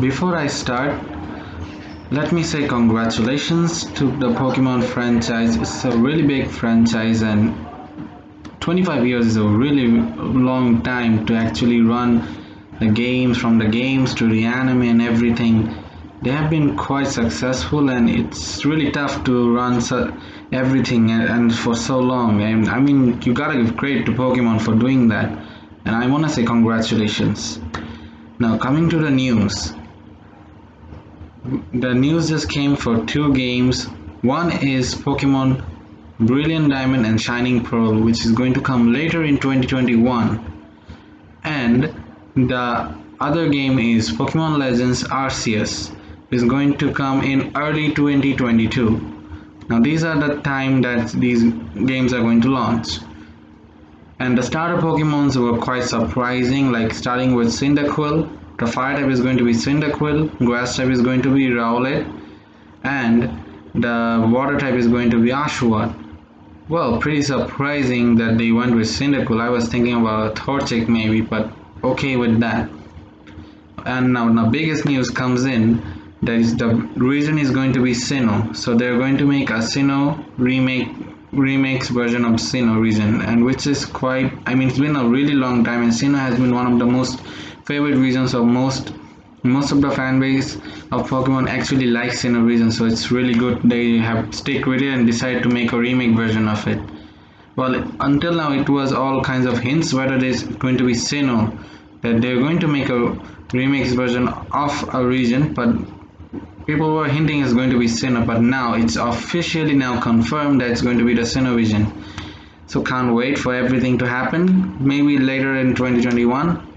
before I start, let me say congratulations to the Pokemon franchise. It's a really big franchise, and 25 years is a really long time to actually run the games from the games to the anime and everything. They have been quite successful, and it's really tough to run so everything and, and for so long. And I mean, you gotta give credit to Pokemon for doing that, and I wanna say congratulations. Now, coming to the news the news just came for two games. One is Pokemon Brilliant Diamond and Shining Pearl, which is going to come later in 2021. And the other game is Pokemon Legends Arceus, which is going to come in early 2022. Now these are the time that these games are going to launch. And the starter Pokemons were quite surprising, like starting with Cyndaquil, the fire type is going to be Cyndaquil, grass type is going to be Rowlet, and the water type is going to be Oshawott. Well, pretty surprising that they went with Cyndaquil. I was thinking about Torchic maybe, but okay with that. And now the biggest news comes in that is the region is going to be Sinnoh. So they're going to make a Sinnoh remake remakes version of Sinnoh region and which is quite I mean it's been a really long time and Sinnoh has been one of the most favorite regions of most most of the fan base of Pokemon actually likes Sinnoh region so it's really good they have stick with it and decided to make a remake version of it. Well until now it was all kinds of hints whether there's going to be Sinnoh that they're going to make a remix version of a region but people were hinting it's going to be Sinnoh but now it's officially now confirmed that it's going to be the Sinnoh region. So can't wait for everything to happen. Maybe later in 2021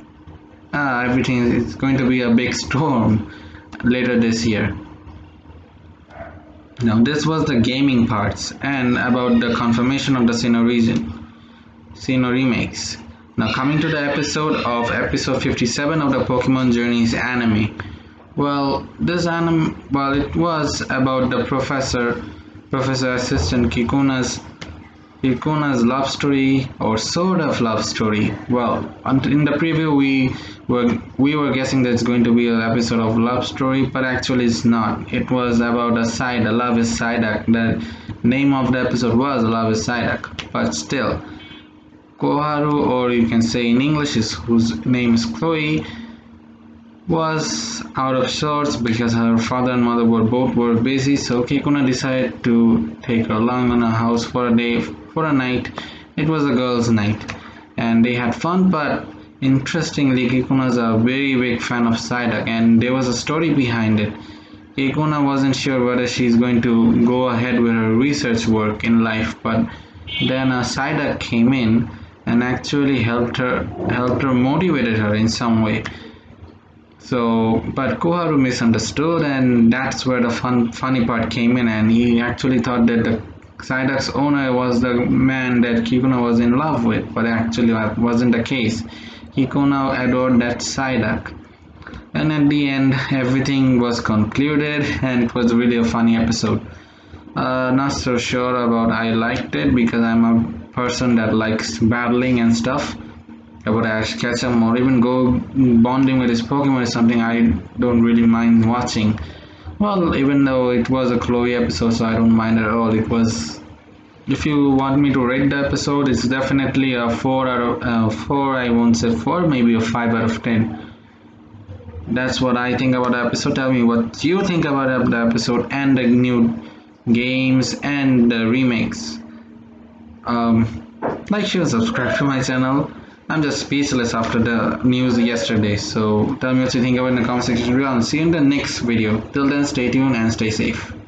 uh, everything is going to be a big storm later this year. Now this was the gaming parts and about the confirmation of the Sinnoh region Sinnoh remakes. Now coming to the episode of episode 57 of the Pokemon Journeys anime. Well this anime well it was about the professor professor assistant Kikuna's Ikuna's love story or sort of love story. Well, in the preview we were we were guessing that it's going to be an episode of love story, but actually it's not. It was about a side, a love is Psyduck. The name of the episode was Love is Psyduck, but still, Koharu, or you can say in English, is whose name is Chloe, was out of sorts because her father and mother were both were busy so Kikuna decided to take her along on a house for a day for a night. It was a girls night and they had fun but interestingly Kikuna is a very big fan of Psyduck and there was a story behind it. Kikuna wasn't sure whether she's going to go ahead with her research work in life but then uh, a Psyduck came in and actually helped her helped her motivated her in some way so, but Koharu misunderstood, and that's where the fun, funny part came in. And he actually thought that the Psyduck's owner was the man that Kikuna was in love with, but actually that wasn't the case. Kikuna adored that Psyduck. And at the end, everything was concluded, and it was really a funny episode. Uh, not so sure about I liked it because I'm a person that likes battling and stuff about Ash Ketchum or even go bonding with his Pokemon is something I don't really mind watching. Well, even though it was a Chloe episode, so I don't mind at all. It was. If you want me to rate the episode, it's definitely a four out of uh, four. I won't say four, maybe a five out of ten. That's what I think about the episode. Tell me what you think about the episode and the new games and the remakes. Um, like, share, subscribe to my channel I'm just speechless after the news yesterday. So tell me what you think about in the comment section below and see you in the next video. Till then, stay tuned and stay safe.